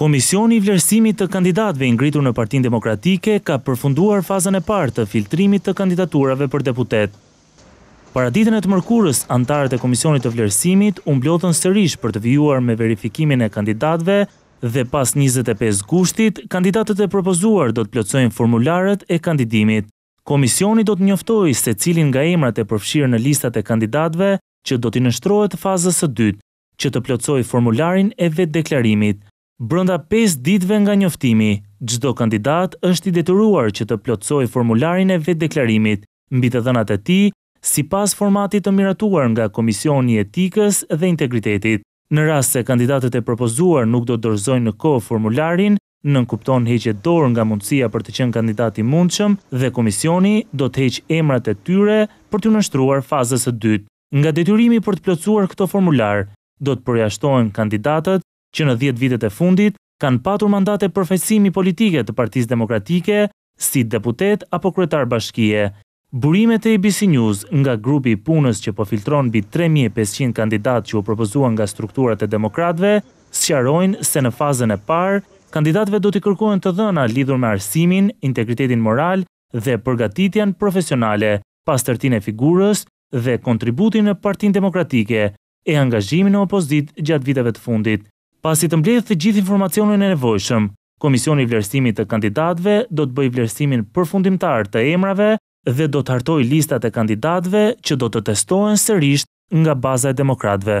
Komisioni i vlerësimit të kandidatëve i ngritur në Partinë Demokratike ka përfunduar fazën e parë të filtrimit të kandidaturave për deputetë. Paraditen e të mërkurës, anëtarët e Komisionit të Vlerësimit u mblodhën sërish për të vijuar me verifikimin e kandidatëve dhe pas njëzet e pesë gushtit, kandidatët e propozuar do të plotësojnë formularët e kandidimit. Komisioni do të njoftojë secilin nga emrat e përfshirë në listat e kandidatëve që do t'i nënshtrohet fazës së dytë, që të plotësojë formularin e vetëdeklarimit. Brenda pesë ditëve nga njoftimi, çdo kandidat është i detyruar që të plotësojë formularin e vetëdeklarimit, mbi të dhënat e tij sipas formatit të miratuar nga Komisioni i Etikës dhe Integritetit. Në rast se kandidatët e propozuar nuk do të dorëzojnë në kohë formularin, nënkupton heqje dorë nga mundësia për të qenë kandidat i mundshëm dhe Komisioni do të heqë emrat e tyre për t'iu nënshtruar fazës së dytë. Nga detyrimi për të plotësuar këto formularë, do të përjashtohen kandidatët që në dhjetë vitet e fundit kanë patur mandate përfaqësimi politike të Partisë Demokratike si deputetë apo kryetarë bashkie. Burime të ABC News nga grupi i punës që po filtron mbi tre mijë e pesëqind kandidatë që u propozuan nga strukturat e demokratëve sqarojnë se në fazën e parë kandidatëve do t'i kërkohen të dhëna lidhur me arsimin, integritetin moral dhe përgatitjen profesionale, pastërtinë e figurës dhe kontributin në Partinë Demokratike, e angazhimin në opozitë gjatë viteve të fundit. Pasi të mbledhë të gjithë informacionin e nevojshëm, Komisioni i Vlerësimit të Kandidatëve do të bëjë vlerësimin përfundimtar të emrave dhe do të hartojë listat e kandidatëve që do të testohen sërisht nga baza e demokratëve.